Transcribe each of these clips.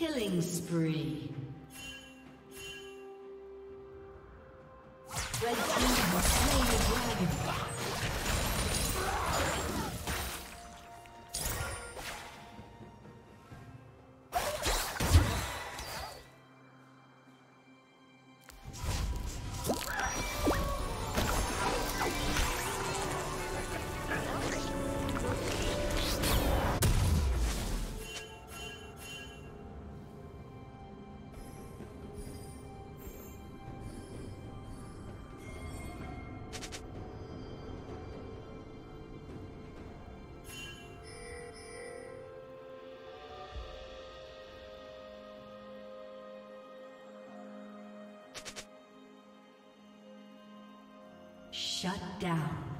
Killing spree. Shut down.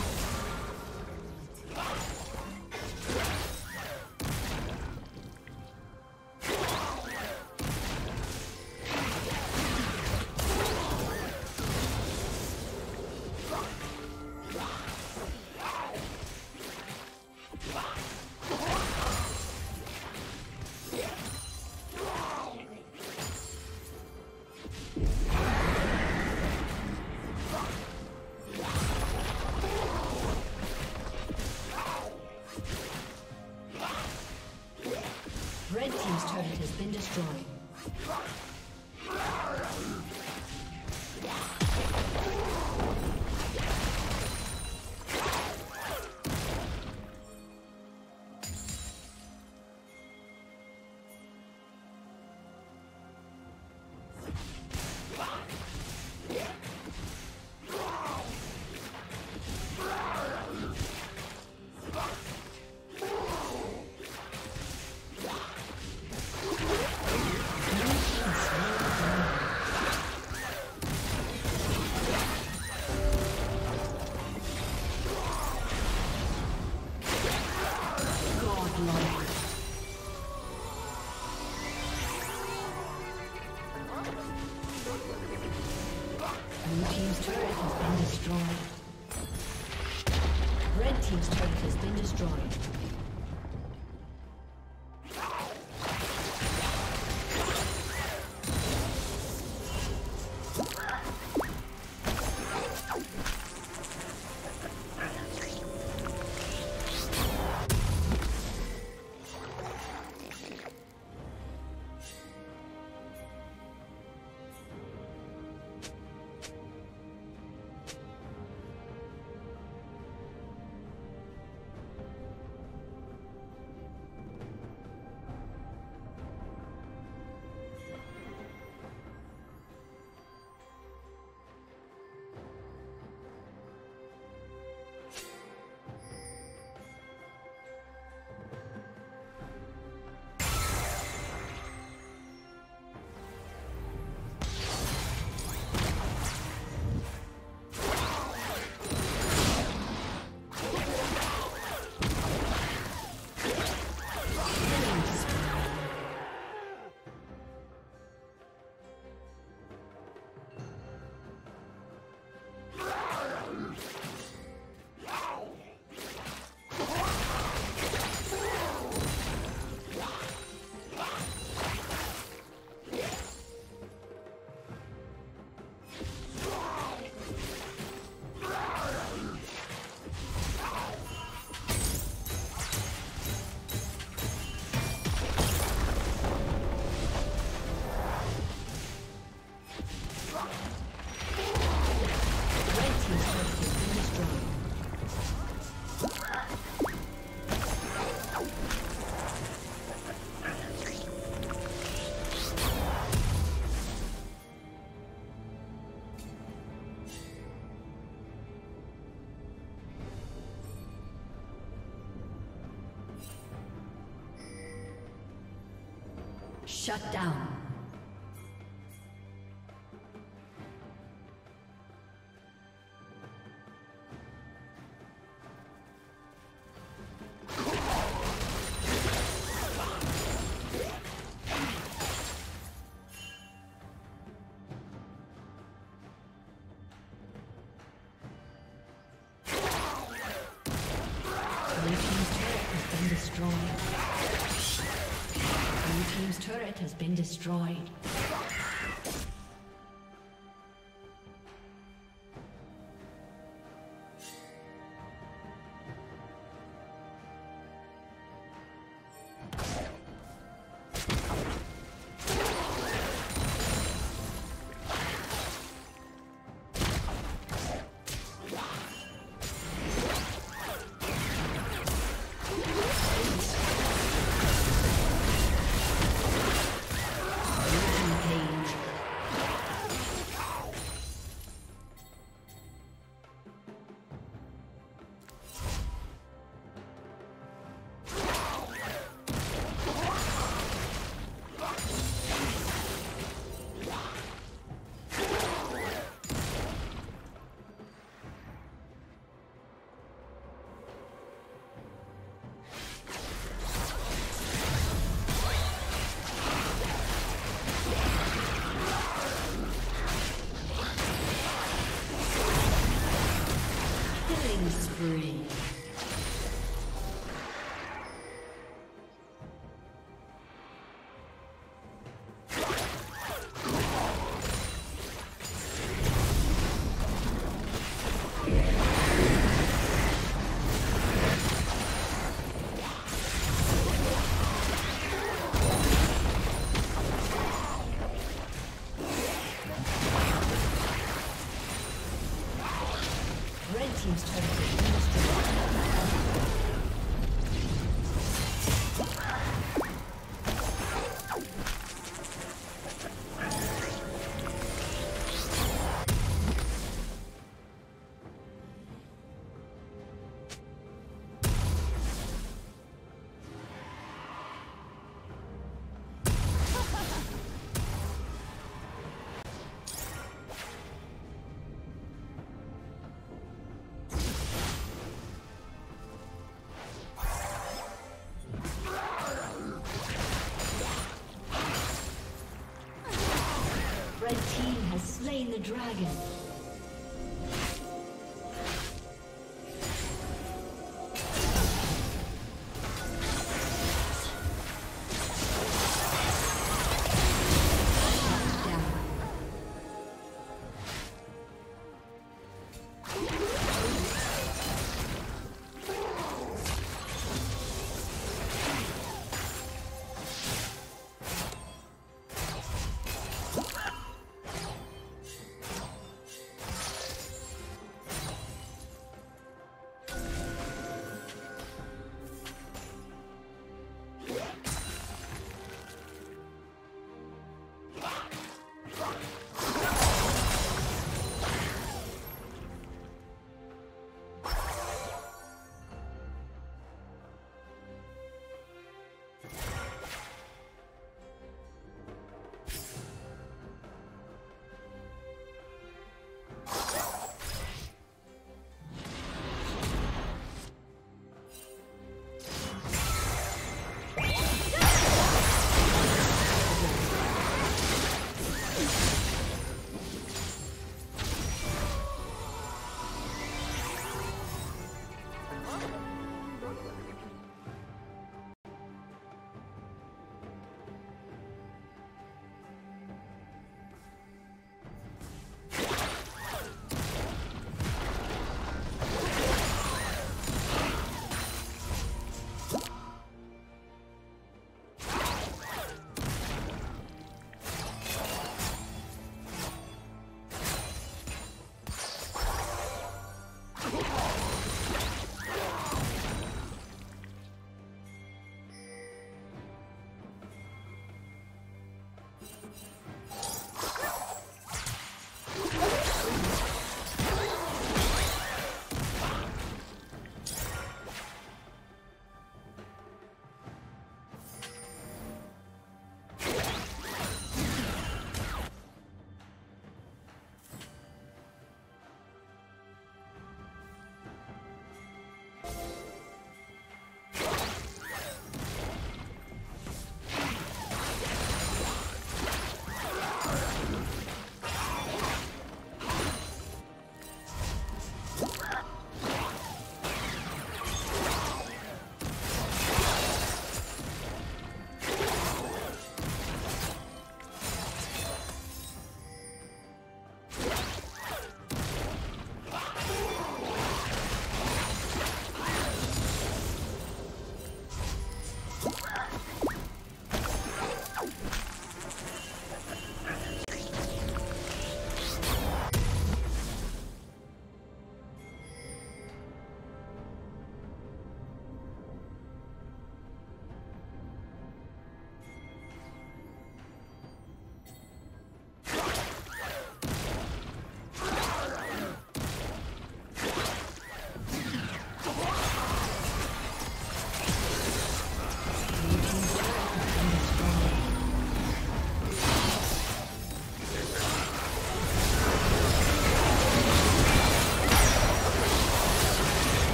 Shut down. Destroyed. Dragon.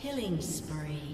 Killing spree.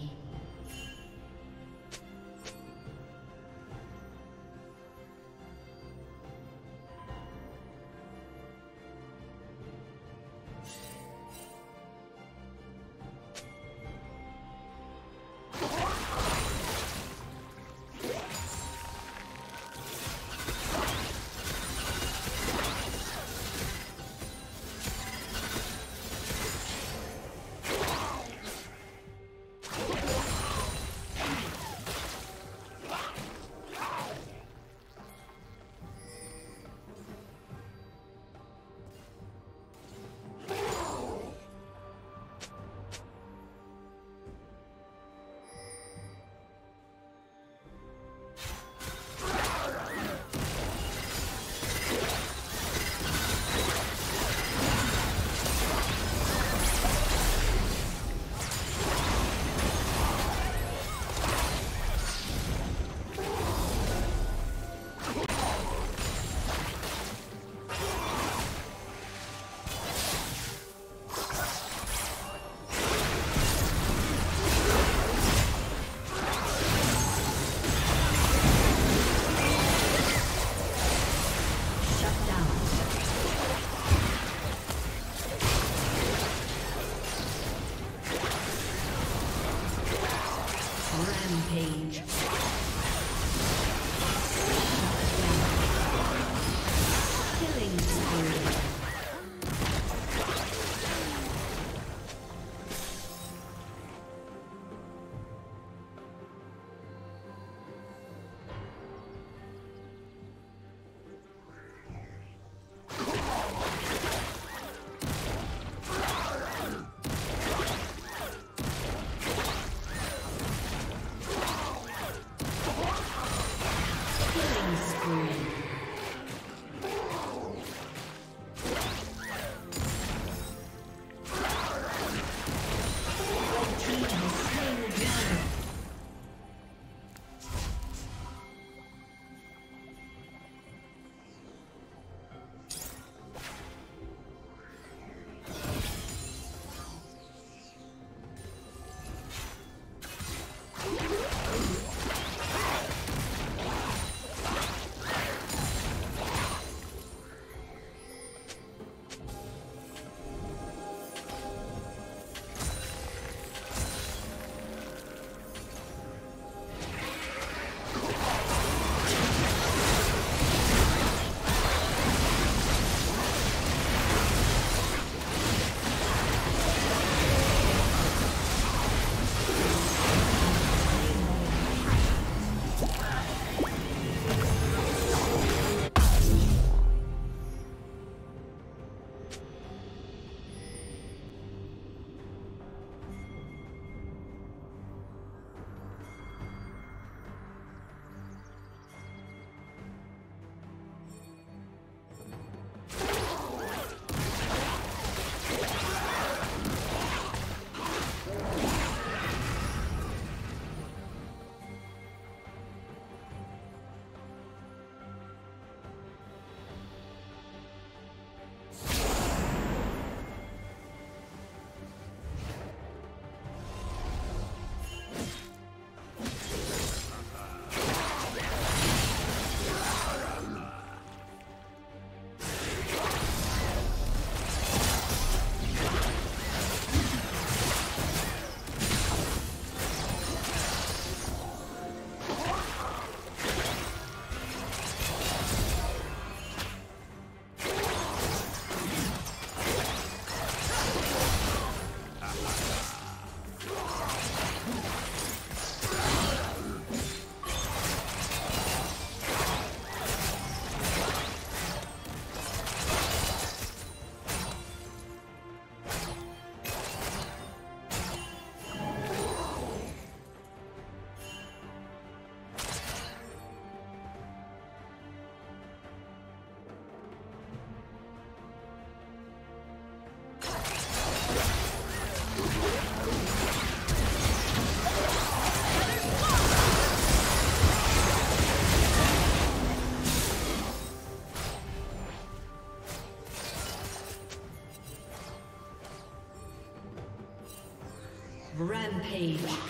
Rampage.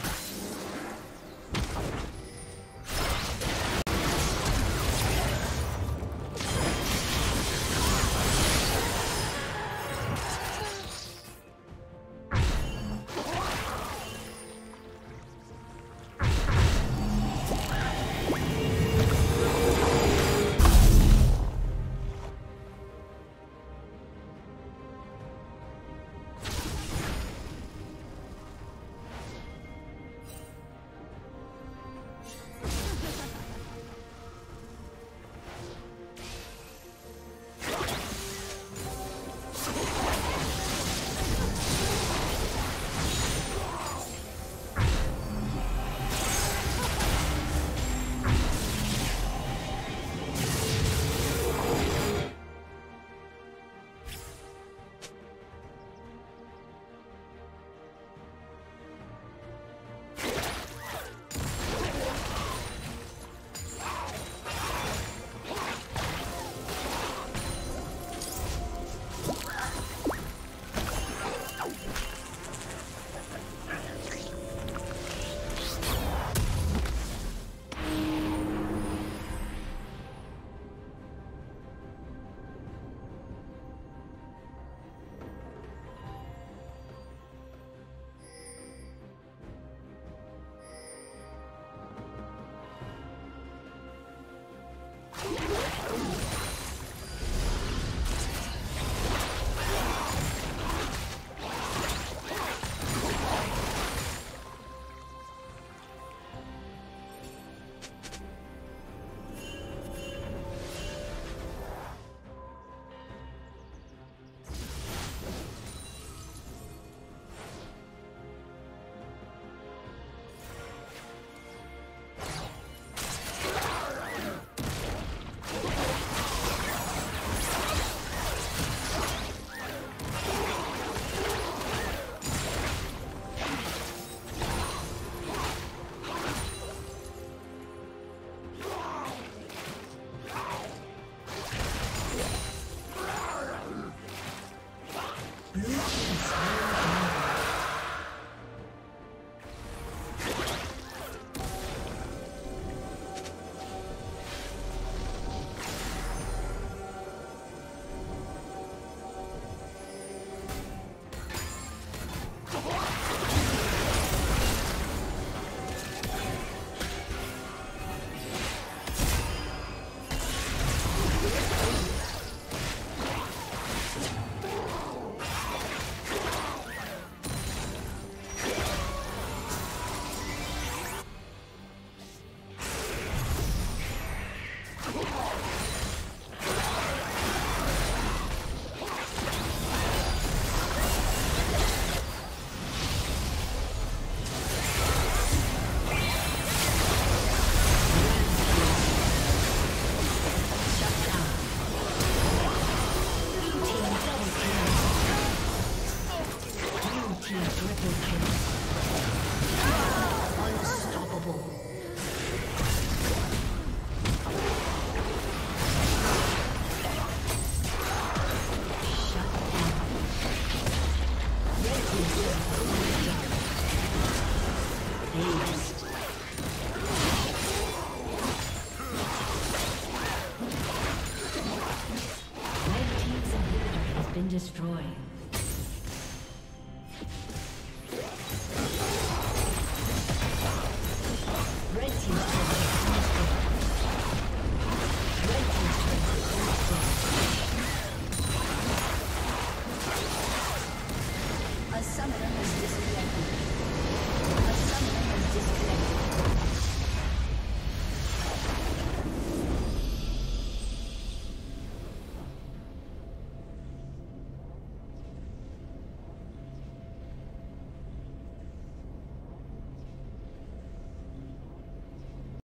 A summoner has